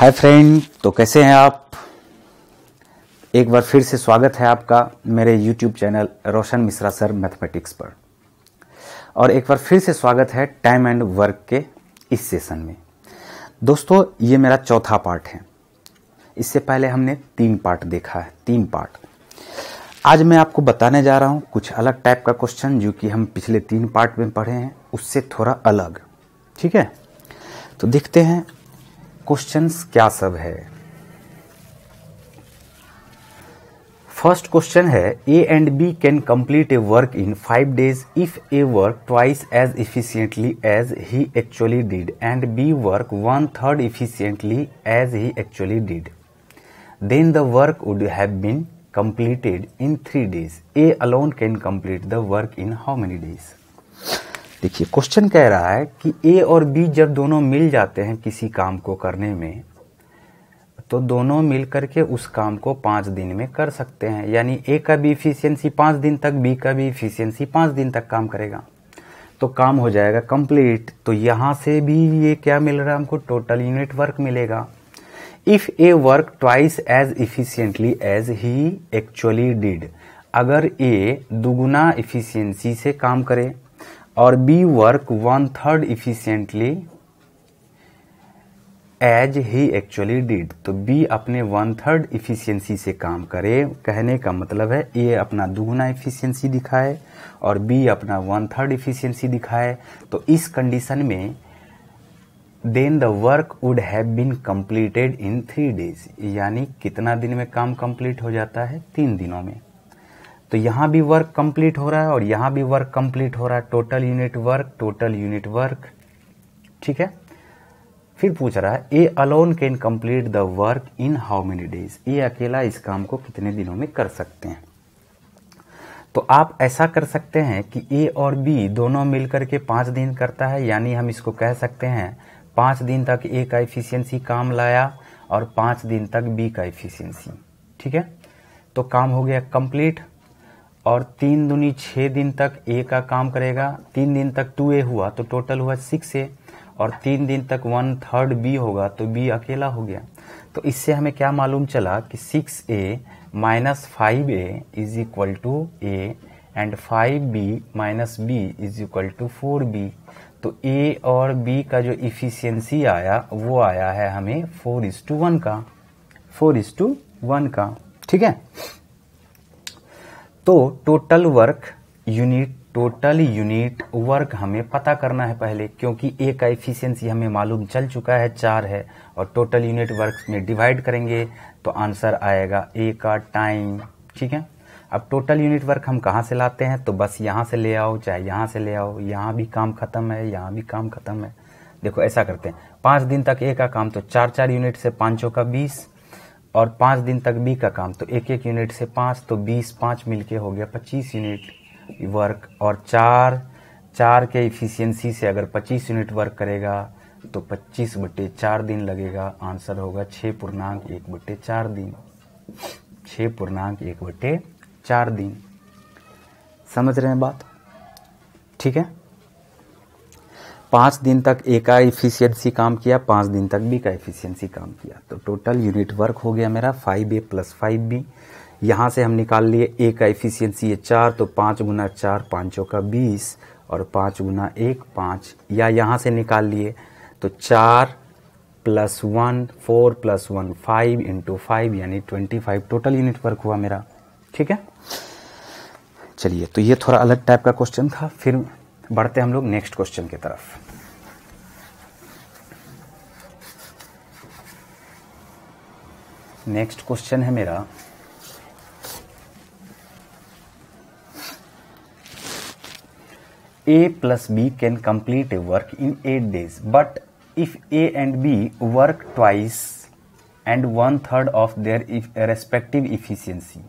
Hi friend तो कैसे हैं आप? एक बार फिर से स्वागत है आपका मेरे YouTube channel Roshan Mishra sir mathematics पर। और एक बार फिर से स्वागत है टाइम एंड वर्क के इस सेशन में। दोस्तों, ये मेरा चौथा पार्ट है। इससे पहले हमने तीन पार्ट देखा है, तीन पार्ट। आज मैं आपको बताने जा रहा हूँ कुछ अलग टाइप का क्वेश्चन जो कि हम पिछले तीन पार्ट में पढ़े हैं, उससे थोड़ा अलग। ठीक है? तो देखते हैं क्वेश्चंस क्या सब है? फ़र्स्ट क्वेश्चन है A and B can complete a work in five days if A work twice as efficiently as he actually did and B work one third efficiently as he actually did then the work would have been completed in three days A alone can complete the work in how many days देखिए question कह रहा है कि ए और B जब दोनों मिल जाते हैं किसी काम को करने में तो दोनों मिल करके उस काम को पाँच दिन में कर सकते हैं। यानी ए का भी इफिशियंसी पाँच दिन तक बी का भी इफिशियंसी पाँच दिन तक काम करेगा। तो काम हो जाएगा कंप्लीट तो यहाँ से भी ये क्या मिल रहा है हमको? टोटल यूनिट वर्क मिलेगा। If A work twice as efficiently as he actually did अगर ए दुगुना इफिशियंसी से काम करे और B work one third efficiently as he actually did तो बी अपने वन थर्ड इफिशियंसी से काम करे। कहने का मतलब है ए अपना दुगुना इफिशियंसी दिखाए और बी अपना वन थर्ड इफिशियंसी दिखाए। तो इस कंडीशन में then the work would have been completed in three days यानी कितना दिन में काम कंप्लीट हो जाता है? तीन दिनों में। तो यहाँ भी वर्क कंप्लीट हो रहा है और यहाँ भी वर्क कंप्लीट हो रहा है। Total unit work total unit work ठीक है? फिर पूछ रहा है A alone can complete the work in how many days A अकेला इस काम को कितने दिनों में कर सकते हैं? तो आप ऐसा कर सकते हैं कि ए और बी दोनों मिलकर के पाँच दिन करता है, यानी हम इसको कह सकते हैं, पाँच दिन तक ए का इफिशियंसी काम लाया और पाँच दिन तक बी का इफिशियंसी ठीक है? तो काम हो गया कंप्लीट और तीन दुनी छह दिन तक ए का काम करेगा। तीन दिन तक टू ए हुआ तो टोटल हुआ सिक्स ए और तीन दिन तक वन थर्ड बी होगा तो बी अकेला हो गया। तो इससे हमें क्या मालूम चला कि six A minus five A is equal to A and five B minus B is equal to four B तो ए और बी का जो इफिशियंसी आया, वो आया है हमें फोर इज़ टू वन का। फोर इज़ टू वन का। ठीक है? तो total work unit total unit work हमें पता करना है पहले, क्योंकि ए का इफिशियंसी हमें मालूम चल चुका है, चार है, और टोटल यूनिट वर्क में डिवाइड करेंगे तो आंसर आएगा ए का टाइम ठीक है? अब टोटल यूनिट वर्क हम कहाँ से लाते हैं? तो बस यहाँ से ले आओ, चाहे यहाँ से ले आओ, यहाँ भी काम खत्म है, यहाँ भी काम खत्म है। देखो ऐसा करते हैं, पाँच दिन तक ए का काम तो चार चार यूनिट से पाँचों का बीस और पाँच दिन तक बी का काम। तो एक एक यूनिट से पाँच तो बीस, पाँच मिलके हो गया पच्चीस यूनिट वर्क। और चार चार के इफिशियंसी से अगर पच्चीस यूनिट वर्क करेगा तो पच्चीस बटे चार दिन लगेगा। आंसर होगा छः पूर्णांक एक बटे चार दिन। छः पूर्णांक एक बटे चार दिन। समझ रहे हैं बात? ठीक है? पाँच दिन तक ए का इफिशियंसी काम किया, पाँच दिन तक बी का इफिशियंसी काम किया। तो टोटल यूनिट वर्क हो गया मेरा five A plus five B यहाँ से हम निकाल लिए ए का इफिशियंसी है चार तो पाँच गुना चार, पाँचों का बीस, और पाँच गुना एक, पाँच। या यहाँ से निकाल लिए तो चार plus one four plus one five into five यानी twenty five total unit work हुआ मेरा। ठीक है? चलिए तो ये थोड़ा अलग टाइप का क्वेश्चन था, फिर बढ़ते हम लोग नेक्स्ट क्वेश्चन की तरफ़। नेक्स्ट क्वेश्चन है मेरा। A plus B can complete a work in eight days but if A and B work twice and one third of their respective efficiency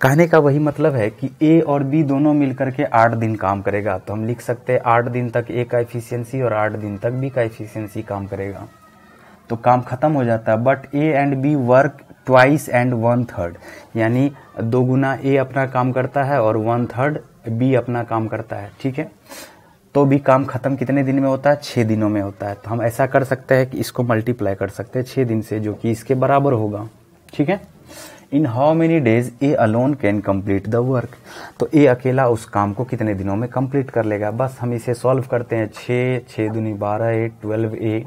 कहने का वही मतलब है कि ए और बी दोनों मिलकर के आठ दिन काम करेगा। तो हम लिख सकते हैं, आठ दिन तक ए का इफिशियंसी और आठ दिन तक बी का इफिशियंसी काम करेगा। तो काम खत्म हो जाता है but A and B work twice and one third यानी दो गुना ए अपना काम करता है और वन थर्ड बी अपना काम करता है, ठीक है? तो भी काम खत्म कितने दिन में होता है? छह दिनों में होता है। तो हम ऐसा कर सकते हैं कि इसको मल्टीप्लाई कर सकते हैं, छह दिन से, जो कि इसके बराबर होगा, ठीक है? In how many days A alone can complete the work तो ए अकेला उस काम को कितने दिनों में कंप्लीट कर लेगा? बस हम इसे सॉल्व करते हैं। छ छः दुनी बारह A twelve A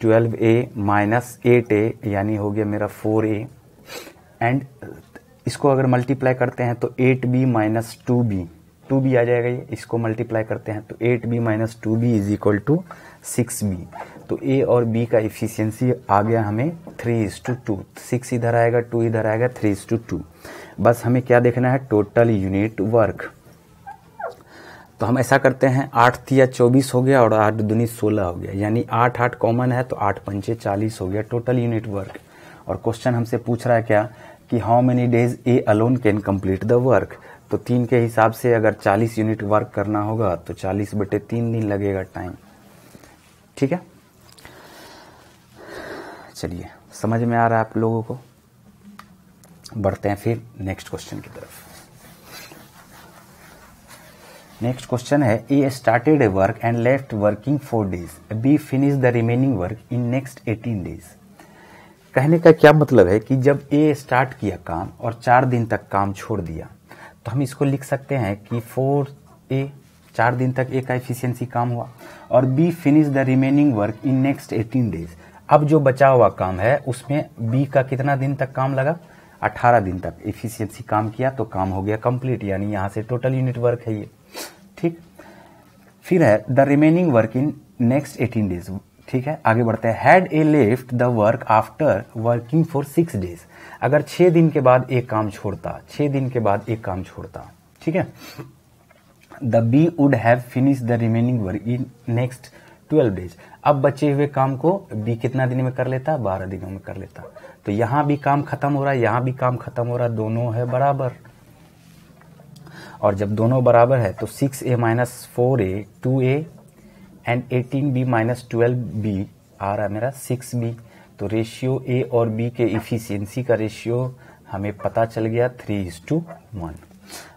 twelve A minus eight A यानी हो गया मेरा फोर ए एंड इसको अगर मल्टीप्लाई करते हैं तो eight B minus two B two B आ जाएगा ये। इसको मल्टीप्लाई करते हैं तो eight B minus two B is equal to six B तो ए और बी का इफिशियंसी आ गया हमें three is to two six इधर आएगा टू इधर आएगा थ्री इज़ टू टू बस हमें क्या देखना है? टोटल यूनिट वर्क तो हम ऐसा करते हैं, आठ तिया चौबीस हो गया और आठ दुनी सोलह हो गया। यानी आठ आठ कॉमन है तो आठ पंचे चालीस हो गया टोटल यूनिट वर्क और क्वेश्चन हमसे पूछ रहा है क्या? कि how many days A alone can complete the work तो तीन के हिसाब से अगर चालीस यूनिट वर्क करना होगा तो चालीस बटे तीन दिन लगेगा टाइम ठीक है? चलिए, समझ में आ रहा है आप लोगों को? बढ़ते हैं फिर नेक्स्ट क्वेश्चन की तरफ़। नेक्स्ट क्वेश्चन है A started a work and left working four days B finish the remaining work in next eighteen days कहने का क्या मतलब है कि जब ए स्टार्ट किया काम और चार दिन तक काम छोड़ दिया तो हम इसको लिख सकते हैं कि फोर ए चार दिन तक ए का एफिशिएंसी काम हुआ और B finish the remaining work in next eighteen days अब जो बचा हुआ काम है, उसमें बी का कितना दिन तक काम लगा? 18 दिन तक। इफिशियंसी काम किया तो काम हो गया कंप्लीट यानी यहाँ से टोटल यूनिट वर्क है ये। ठीक? फिर है the remaining work in next 18 days ठीक है? आगे बढ़ते हैं। Had A left the work after working for six days अगर छह दिन के बाद एक काम छोड़ता, छह दिन के बाद एक काम छोड़ता। ठीक है? The B would have finish the remaining work in next twelve days. अब बचे हुए काम को बी कितना दिन में कर लेता? बारह दिनों में कर लेता। तो यहाँ भी काम खत्म हो रहा है, यहाँ भी काम खत्म हो रहा है, दोनों है बराबर। और जब दोनों बराबर है तो six A minus four A two A and eighteen B minus twelve B आ रहा है मेरा सिक्स बी तो रेशियो ए और बी के इफिशियंसी का रेशियो हमें पता चल गया थ्री इज़ टू वन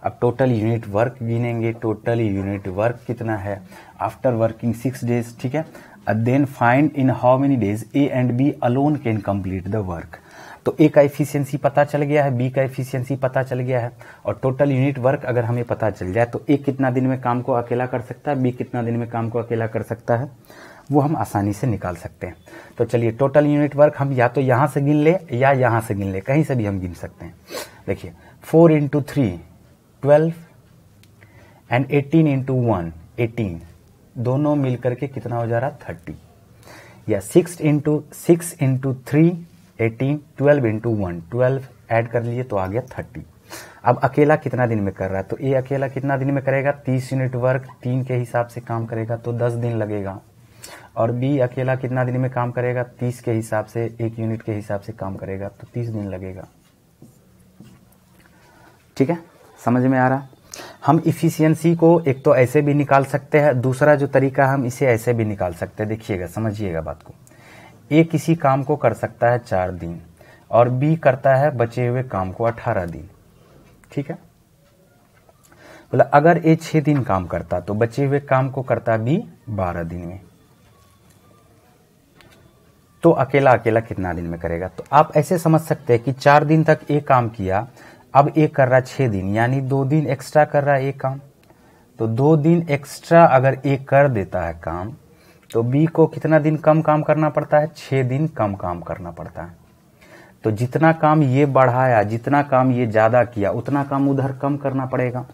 अब टोटल यूनिट वर्क गिनेंगे टोटल यूनिट वर्क कितना है? आफ्टर वर्किंग सिक्स डेज़ ठीक है? Then find in how many days A and B alone can complete the work तो ए का एफिशिएंसी पता चल गया है बी का एफिशिएंसी पता चल गया है। और टोटल यूनिट वर्क अगर हमें पता चल जाए तो ए कितना दिन में काम को अकेला कर सकता है बी कितना दिन में काम को अकेला कर सकता है, वो हम आसानी से निकाल सकते हैं। तो चलिए टोटल यूनिट वर्क हम या तो यहाँ से गिन ले या यहाँ से गिन ले, कहीं से भी हम गिन सकते हैं। देखिए four into three twelve and eighteen into one eighteen दोनों मिलकर के कितना हो जा रहा? थर्टी या six into six into three eighteen twelve into one twelve add कर लिए तो आ गया थर्टी अब अकेला कितना दिन में कर रहा है? तो ए अकेला कितना दिन में करेगा? तीस यूनिट वर्क तीन के हिसाब से काम करेगा तो दस दिन लगेगा. और बी अकेला कितना दिन में काम करेगा? तीस के हिसाब से, एक यूनिट के हिसाब से काम करेगा तो तीस दिन लगेगा. ठीक है? समझ में आ रहा? हम इफिशियंसी को एक तो ऐसे भी निकाल सकते हैं, दूसरा जो तरीका हम इसे ऐसे भी निकाल सकते हैं। देखिएगा, समझिएगा बात को। ए किसी काम को कर सकता है चार दिन और बी करता है बचे हुए काम को अठारह दिन। ठीक है? बोला, अगर ए छह दिन काम करता तो बचे हुए काम को करता बी बारह दिन में। तो अकेला अकेला कितना दिन में करेगा? तो आप ऐसे समझ सकते हैं कि चार दिन तक एक काम किया अब एक कर रहा छह दिन, यानी दो दिन एक्स्ट्रा कर रहा है एक काम। तो दो दिन एक्स्ट्रा अगर एक कर देता है काम तो बी को कितना दिन कम काम करना पड़ता है? छह दिन कम काम करना पड़ता है। तो जितना काम ये बढ़ाया, जितना काम ये ज़्यादा किया, उतना काम उधर कम करना पड़ेगा।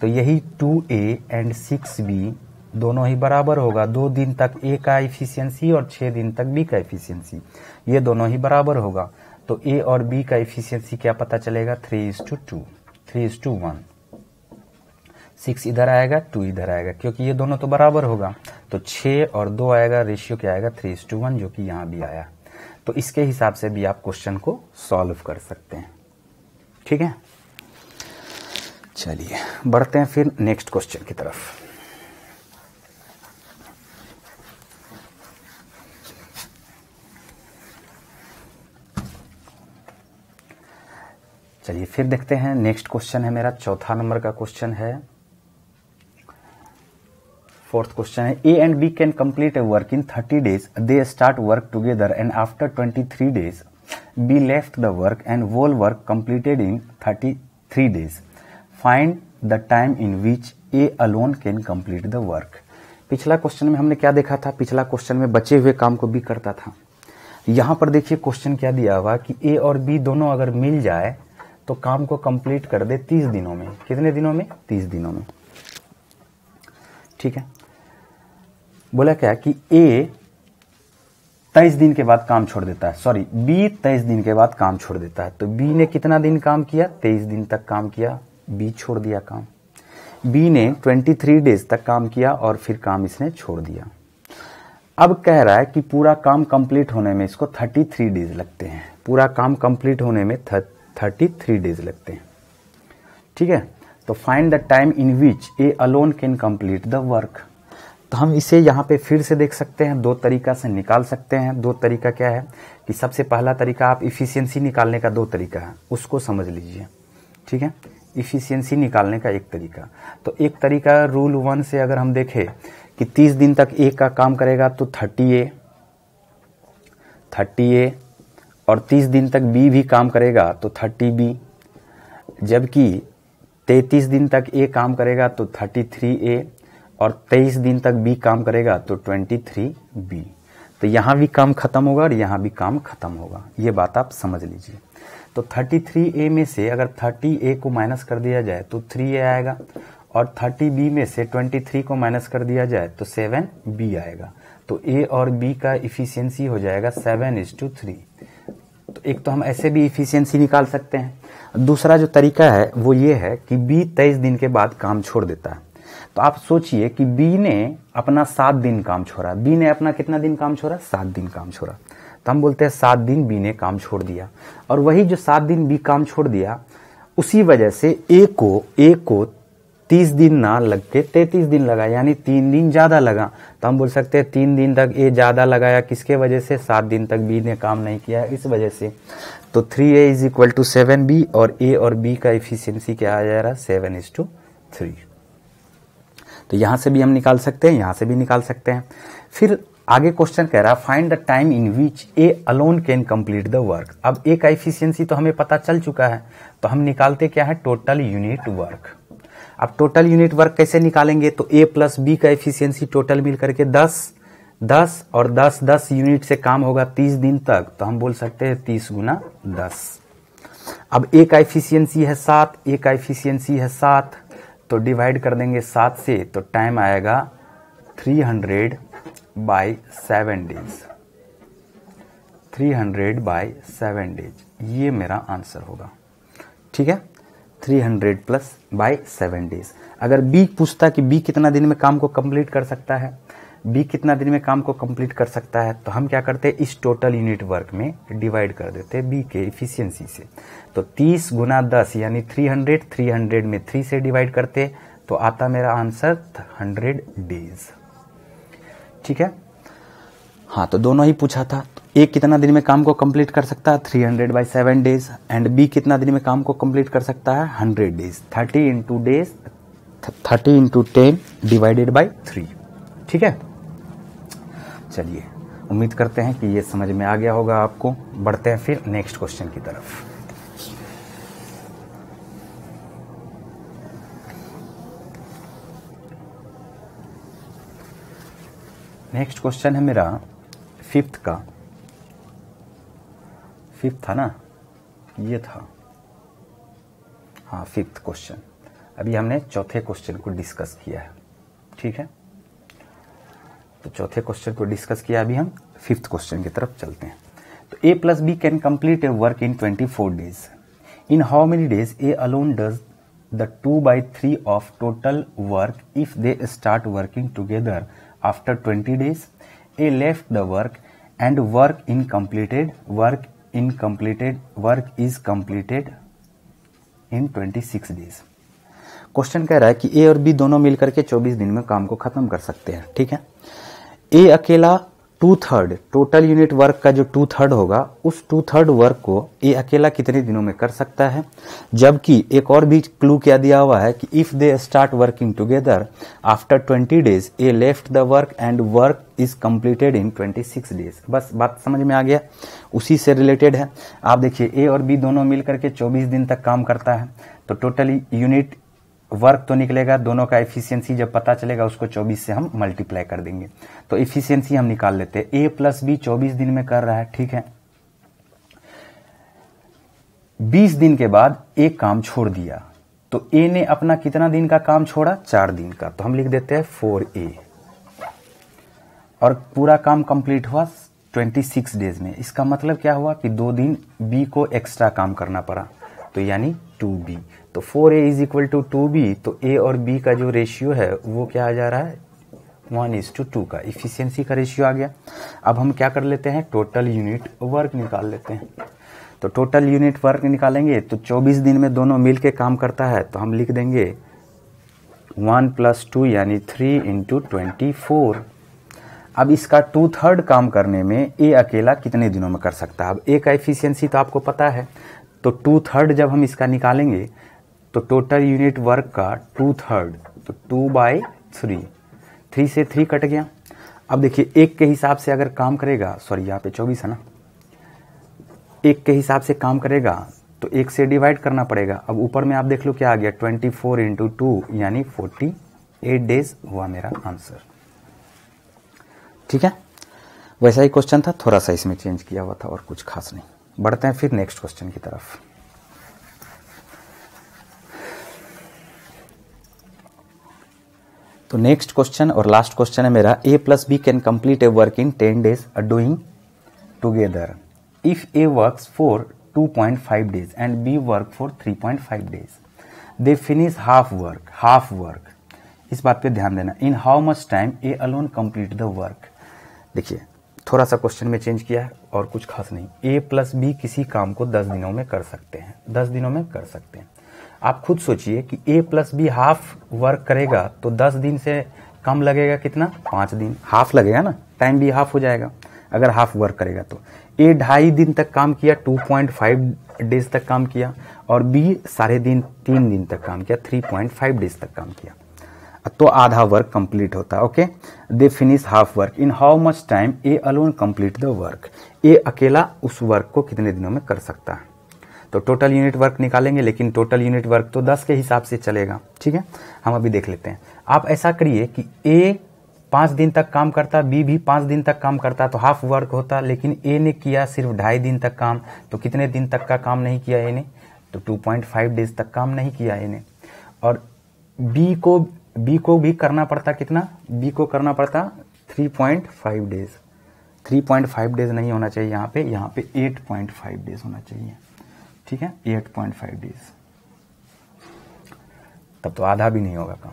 तो यही two A and six B दोनों ही बराबर होगा। दो दिन तक ए का इफिशियंसी और छह दिन तक बी का इफिशियंसी ये दोनों ही बराबर होगा। तो ए और बी का इफिशियंसी क्या पता चलेगा? Three is to two three is to one six इधर आएगा टू इधर आएगा, क्योंकि ये दोनों तो बराबर होगा। तो छ और दो आएगा रेशियो क्या आएगा? थ्री इज़ टू वन जो कि यहाँ भी आया। तो इसके हिसाब से भी आप क्वेश्चन को सॉल्व कर सकते हैं। ठीक है? चलिए, बढ़ते हैं फिर नेक्स्ट क्वेश्चन की तरफ़। चलिए फिर देखते हैं। नेक्स्ट क्वेश्चन है मेरा, चौथा नंबर का क्वेश्चन है। फोर्थ क्वेश्चन है A and B can complete a work in thirty days they start work together and after twenty three days B left the work and whole work completed in thirty three days find the time in which A alone can complete the work पिछला question में हमने क्या देखा था? पिछला question में बचे हुए काम को बी करता था। यहाँ पर देखिए क्वेश्चन क्या दिया हुआ कि ए और बी दोनों अगर मिल जाए तो काम को कंप्लीट कर दे तीस दिनों में। कितने दिनों में? तीस दिनों में। ठीक है? बोला क्या कि ए तेईस दिन के बाद काम छोड़ देता है। सॉरी बी तेईस दिन के बाद काम छोड़ देता है। तो बी ने कितना दिन काम किया? तेईस दिन तक काम किया। बी छोड़ दिया काम। बी ने 23 डेज़ तक काम किया और फिर काम इसने छोड़ दिया। अब कह रहा है कि पूरा काम कंप्लीट होने में इसको 33 डेज़ लगते हैं। पूरा काम कंप्लीट होने में 33 डेज़ लगते हैं। ठीक है? तो find the time in which A alone can complete the work तो हम इसे यहाँ पे फिर से देख सकते हैं। दो तरीका से निकाल सकते हैं। दो तरीका क्या है? कि सबसे पहला तरीका, आप इफिशियंसी निकालने का दो तरीका है। उसको समझ लीजिए। ठीक है? इफिशियंसी निकालने का एक तरीका। तो एक तरीका रूल वन से अगर हम देखें कि तीस दिन तक ए का काम करेगा तो थर्टी ए थर्टी ए और तीस दिन तक बी भी काम करेगा तो थर्टी बी जबकि तैतीस दिन तक ए काम करेगा तो थर्टी थ्री ए और तेईस दिन तक बी काम करेगा तो ट्वेंटी थ्री बी तो यहाँ भी काम खत्म होगा और यहाँ भी काम खत्म होगा। ये बात आप समझ लीजिए। तो 33A में से अगर 30A को माइनस कर दिया जाए तो 3 ए आएगा, और 30B में से 23 को माइनस कर दिया जाए तो 7 बी आएगा। तो ए और बी का इफिशियंसी हो जाएगा 7 इज़ टू थ्री। तो एक तो हम ऐसे भी इफिशियंसी निकाल सकते हैं। दूसरा जो तरीका है, वो ये है कि बी तेईस दिन के बाद काम छोड़ देता है। तो आप सोचिए कि बी ने अपना सात दिन काम छोड़ा। बी ने अपना कितना दिन काम छोड़ा? सात दिन काम छोड़ा। तो हम बोलते हैं, सात दिन बी ने काम छोड़ दिया। और वही जो सात दिन बी काम छोड़ दिया, उसी वजह से ए को ए को तीस दिन ना लग के तैतीस दिन लगा, यानी तीन दिन ज़्यादा लगा। तो हम बोल सकते हैं तीन दिन तक ए ज़्यादा लगाया, किसके वजह से? सात दिन तक बी ने काम नहीं किया इस वजह से। तो three A is equal to seven B और ए और बी का इफिशियंसी क्या आ जा रहा? है सेवन इज़ टू थ्री। तो यहाँ से भी हम निकाल सकते हैं, यहाँ से भी निकाल सकते हैं। फिर आगे क्वेश्चन कह रहा है find the time in which A alone can complete the work. अब ए का इफिशियंसी तो हमें पता चल चुका है तो हम निकालते क्या है? Total unit work. अब टोटल यूनिट वर्क कैसे निकालेंगे? तो ए प्लस बी का इफिशियंसी टोटल मिल करके दस दस और दस दस यूनिट से काम होगा तीस दिन तक। तो हम बोल सकते हैं तीस गुना दस। अब ए का इफिशियंसी है सात ए का इफिशियंसी है सात तो डिवाइड कर देंगे सात से तो टाइम आएगा three hundred by seven days 300 by seven days ये मेरा आंसर होगा। ठीक है? 300 प्लस बाय सेवन डेज़ अगर बी पूछता कि बी कितना दिन में काम को कंप्लीट कर सकता है? बी कितना दिन में काम को कंप्लीट कर सकता है? तो हम क्या करते हैं? इस टोटल यूनिट वर्क में डिवाइड कर देते हैं बी के इफिशियंसी से। तो 30 गुना दस, यानी 300 300 में 3 से डिवाइड करते तो आता मेरा आंसर 100 डेज़ ठीक है? हाँ तो दोनों ही पूछा था एक कितना दिन में काम को कंप्लीट कर सकता है? Three hundred by seven days and B कितना दिन में काम को कंप्लीट कर सकता है? Hundred days thirty into days thirty into ten divided by three ठीक है? चलिए, उम्मीद करते हैं कि ये समझ में आ गया होगा आपको। बढ़ते हैं फिर नेक्स्ट क्वेश्चन की तरफ़। नेक्स्ट क्वेश्चन है मेरा फिफ्थ का। फिफ्थ था ना? ये था। हाँ फिफ्थ क्वेश्चन अभी हमने चौथे क्वेश्चन को डिस्कस किया है। ठीक है? तो चौथे क्वेश्चन को डिस्कस किया, अभी हम फिफ्थ क्वेश्चन की तरफ़ चलते हैं। तो A plus B can complete a work in twenty four days in how many days A alone does the two by three of total work if they start working together after 20 days? A left the work and work incompleted work incompleted work is completed in twenty six days question कह रहा है कि ए और B दोनों मिलकर के चौबीस दिन में काम को खत्म कर सकते हैं, ठीक है? ए अकेला two third total unit work का जो टू थर्ड होगा, उस टू थर्ड वर्क को ये अकेला कितने दिनों में कर सकता है? जबकि एक और भी क्लू क्या दिया हुआ है कि if they start working together after 20 days A left the work and work is completed in 26 days बस, बात समझ में आ गया? उसी से रिलेटेड है। आप देखिए ए और बी दोनों मिलकर के 24 दिन तक काम करता है। तो टोटल यूनिट वर्क तो निकलेगा, दोनों का एफिशिएंसी जब पता चलेगा, उसको 24 से हम मल्टीप्लाई कर देंगे। तो एफिशिएंसी हम निकाल लेते हैं। ए प्लस बी चौबीस दिन में कर रहा है, ठीक है? 20 दिन के बाद एक काम छोड़ दिया। तो ए ने अपना कितना दिन का काम छोड़ा? चार दिन का। तो हम लिख देते हैं फोर ए और पूरा काम कंप्लीट हुआ 26 डेज़ में। इसका मतलब क्या हुआ कि दो दिन बी को एक्स्ट्रा काम करना पड़ा। तो यानी टू बी तो four A is equal to two B तो ए और बी का जो रेशियो है, वो क्या आ जा रहा है? वन इज़ टू टू का। इफिशियंसी का रेशियो आ गया। अब हम क्या कर लेते हैं? टोटल यूनिट वर्क निकाल लेते हैं। तो टोटल यूनिट वर्क निकालेंगे तो 24 दिन में दोनों मिल के काम करता है तो हम लिख देंगे वन प्लस टू यानी थ्री इंटू ट्वेंटी फोर अब इसका टू थर्ड काम करने में ए अकेला कितने दिनों में कर सकता है? अब ए का एफिशिएंसी तो आपको पता है। तो टू थर्ड जब हम इसका निकालेंगे तो टोटल यूनिट वर्क का टू थर्ड तो टू बाई थ्री थ्री से थ्री कट गया। अब देखिए, एक के हिसाब से अगर काम करेगा सॉरी यहाँ पे चौबीस है ना? एक के हिसाब से काम करेगा तो एक से डिवाइड करना पड़ेगा। अब ऊपर में आप देख लो क्या आ गया ट्वेंटी फोर इंटू टू यानी फोर्टी एट डेज़ हुआ मेरा आंसर ठीक है? वैसा ही क्वेश्चन था, थोड़ा सा इसमें चेंज किया हुआ था और कुछ खास नहीं। बढ़ते हैं फिर नेक्स्ट क्वेश्चन की तरफ़। तो नेक्स्ट क्वेश्चन और लास्ट क्वेश्चन है मेरा। A plus B can complete a work in ten days doing together if A work for 2.5 days and B work for 3.5 days they finish half work half work इस बात पे ध्यान देना। In how much time A alone complete the work देखिए, थोड़ा सा question में change किया और कुछ खास नहीं। ए प्लस बी किसी काम को दस दिनों में कर सकते हैं। दस दिनों में कर सकते हैं। आप खुद सोचिए कि A plus B half work करेगा तो दस दिन से कम लगेगा कितना? पाँच दिन। हाफ़ लगेगा ना? टाइम भी हाफ़ हो जाएगा। अगर हाफ़ वर्क करेगा तो। ए ढाई दिन तक काम किया टू पॉइंट फाइव डेज़ तक काम किया और बी साढ़े दिन, तीन दिन तक काम किया थ्री पॉइंट फाइव डेज़ तक काम किया। तो आधा वर्क कंप्लीट होता है okay they finish half work in how much time A alone complete the work A अकेला उस वर्क को कितने दिनों में कर सकता है? तो टोटल यूनिट वर्क निकालेंगे, लेकिन टोटल यूनिट वर्क तो 10 के हिसाब से चलेगा। ठीक है? हम अभी देख लेते हैं। आप ऐसा करिए कि ए पाँच दिन तक काम करता बी भी पाँच दिन तक काम करता तो हाफ़ वर्क होता, लेकिन ए ने किया सिर्फ़ ढाई दिन तक काम तो कितने दिन तक का काम नहीं किया ए ने? तो 2.5 डेज़ तक काम नहीं किया ए ने। और बी को बी को भी करना पड़ता कितना? बी को करना पड़ता 3.5 डेज़ 3.5 डेज़ नहीं होना चाहिए यहाँ पे यहाँ पे 8.5 डेज़ होना चाहिए। ठीक है? 8.5 डेज़ तब तो आधा भी नहीं होगा काम।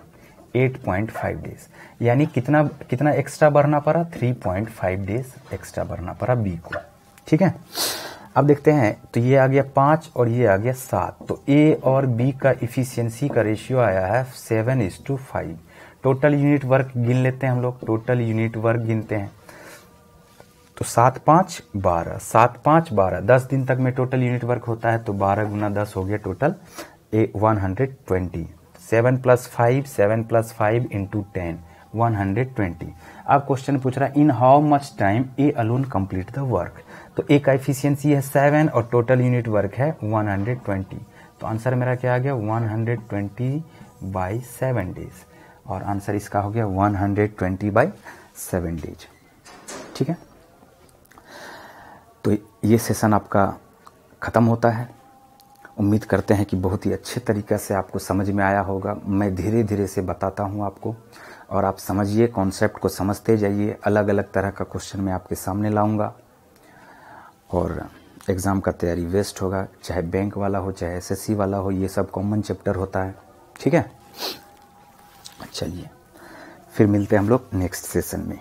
8.5 डेज़ यानी कितना कितना एक्स्ट्रा भरना पड़ा? 3.5 डेज़ एक्स्ट्रा भरना पड़ा बी को। ठीक है? अब देखते हैं तो ये आ गया पाँच और ये आ गया सात। तो ए और बी का इफिशियंसी का रेशियो आया है seven is to five total unit work गिन लेते हैं हम लोग। टोटल यूनिट वर्क गिनते हैं। तो सात पाँच बारह, सात पाँच बारह, दस दिन तक में टोटल यूनिट वर्क होता है तो बारह गुना दस हो गया total A one hundred twenty seven plus five seven plus five into ten one hundred twenty अब क्वेश्चन पूछ रहा है in how much time A alone complete the work तो ए का एफिशिएंसी है सेवन और टोटल यूनिट वर्क है 120 तो आंसर मेरा क्या आ गया? 120 ट्वेंटी बाई सेवन डेज़ और आंसर इसका हो गया 120 ट्वेंटी बाई सेवन डेज़ ठीक है? ये सेशन आपका ख़त्म होता है। उम्मीद करते हैं कि बहुत ही अच्छे तरीके से आपको समझ में आया होगा। मैं धीरे धीरे से बताता हूँ आपको। और आप समझिए कॉन्सेप्ट को समझते जाइए। अलग अलग तरह का क्वेश्चन मैं आपके सामने लाऊँगा। और एग्ज़ाम का तैयारी वेस्ट होगा। चाहे बैंक वाला हो, चाहे एसएससी वाला हो, ये सब कॉमन चैप्टर होता है। ठीक है? चलिए, फिर मिलते हैं हम लोग नेक्स्ट सेशन में।